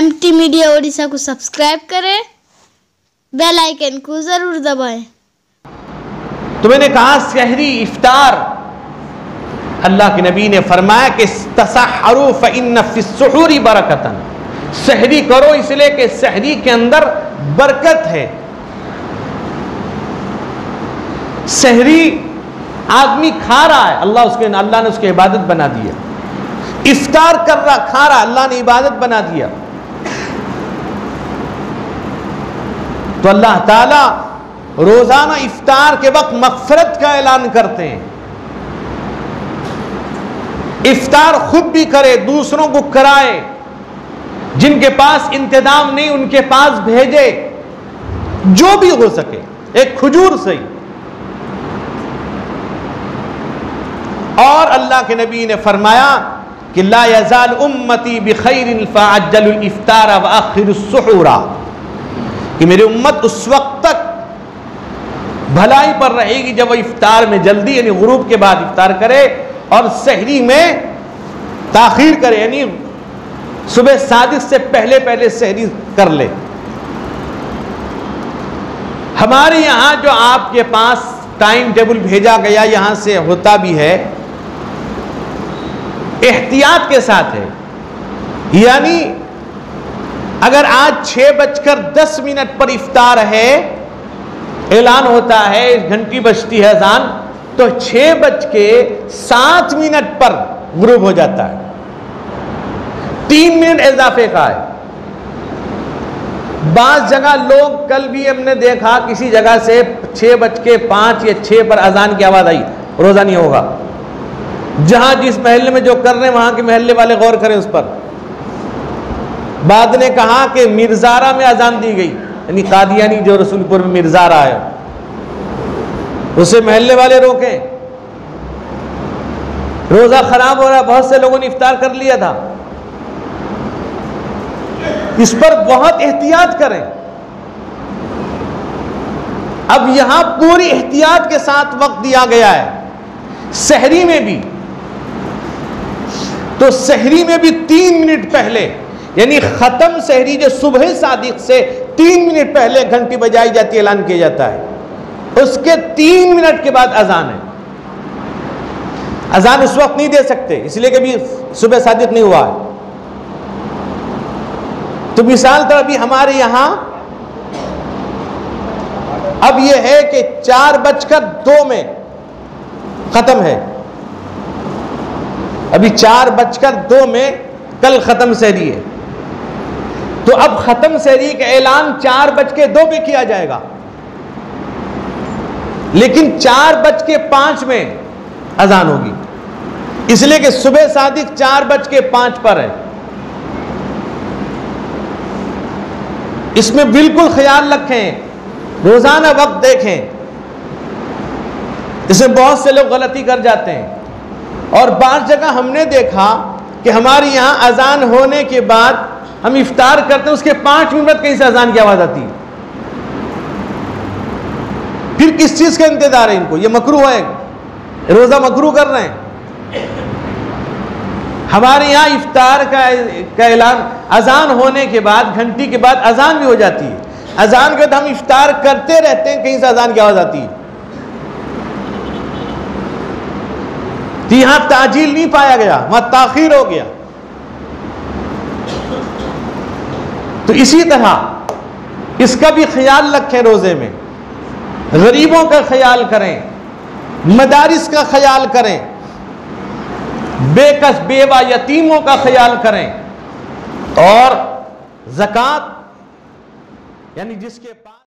M T media Orissa को subscribe करें bell icon को ज़रूर दबाएँ। तो मैंने कहा, शहरी इफ्तार। अल्लाह के नबी ने फरमाया कि तसहरू फ़िन फ़िसहूरी बरकतन। शहरी करो इसलिए कि शहरी के अंदर बरकत है। शहरी आदमी खा रहा है, अल्लाह उसके, अल्लाह ने उसकी इबादत बना दिया इफ्तार कर रहा, खा रहा, अल्लाह ने इबादत बना दिया तो अल्लाह ताला रोज़ाना इफ्तार के वक्त मगफरत का ऐलान करते हैं। इफ्तार खुद भी करे, दूसरों को कराए, जिनके पास इंतज़ाम नहीं, उनके पास भेजे, जो भी हो सके, एक खजूर सही। और अल्लाह के नबी ने फरमाया कि ला यजाल उम्मती बखैर इफ्तार व आखिर कि मेरी उम्मत उस वक्त तक भलाई पर रहेगी जब वह इफ्तार में जल्दी, यानी गुरूब के बाद इफ्तार करे और शहरी में ताखीर करे, यानी सुबह सादिक से पहले पहले शहरी कर ले। हमारे यहाँ जो आपके पास टाइम टेबल भेजा गया, यहाँ से होता भी है, एहतियात के साथ है। यानी अगर आज छह बजकर दस मिनट पर इफ्तार है, ऐलान होता है घंटी बजती है अजान तो छह बज के सात मिनट पर ग्रुप हो जाता है। तीन मिनट इजाफे का है। बास जगह लोग, कल भी हमने देखा, किसी जगह से छह बज के पाँच या छह पर अजान की आवाज़ आई, रोजा नहीं होगा। जहाँ जिस महल में जो कर रहे हैं, वहाँ के महल्ले वाले गौर करें उस पर। बाद ने कहा कि मिर्जारा में अजान दी गई। यानी कादियानी जो रसूलपुर में मिर्जारा है, उसे महल्ले वाले रोके। रोजा खराब हो रहा, बहुत से लोगों ने इफ्तार कर लिया था। इस पर बहुत एहतियात करें। अब यहाँ पूरी एहतियात के साथ वक्त दिया गया है। शहरी में भी। तो शहरी में भी तीन मिनट पहले यानी खत्म शहरी जो सुबह सादिक से तीन मिनट पहले घंटी बजाई जाती ऐलान किया जाता है। उसके तीन मिनट के बाद अजान है। अजान उस वक्त नहीं दे सकते, इसलिए कभी सुबह सादिक नहीं हुआ है। तो मिसाल तो अभी हमारे यहाँ अब यह है कि चार बजकर दो में खत्म है। अभी चार बजकर दो में कल खत्म सहरी है। तो अब खत्म सहरी का ऐलान चार बज के दो पे किया जाएगा। लेकिन चार बज के पाँच में अजान होगी। इसलिए कि सुबह सादिक चार बज के पाँच पर है। इसमें बिल्कुल ख्याल रखें, रोज़ाना वक्त देखें। इसमें बहुत से लोग गलती कर जाते हैं। और बार जगह हमने देखा कि हमारे यहाँ अजान होने के बाद हम इफ्तार करते हैं, उसके पाँच मिनट कहीं से अजान की आवाज़ आती है। फिर किस चीज़ का इंतज़ार है इनको? ये मकरू है। रोजा मकरू कर रहे हैं। हमारे यहाँ इफ्तार का का ऐलान, अजान होने के बाद, घंटी के बाद अजान भी हो जाती है। अजान के बाद हम इफ्तार करते रहते हैं, कहीं से अजान की आवाज़ आती है। तो यहाँ ताजील नहीं पाया गया, वहाँ ताखिर हो गया। तो इसी तरह इसका भी ख्याल रखें रोज़े में। गरीबों का ख्याल करें, मदारिस का ख्याल करें, बेकस, बेवा यतीमों का ख्याल करें और जक़ात, यानी जिसके पास